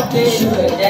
ってる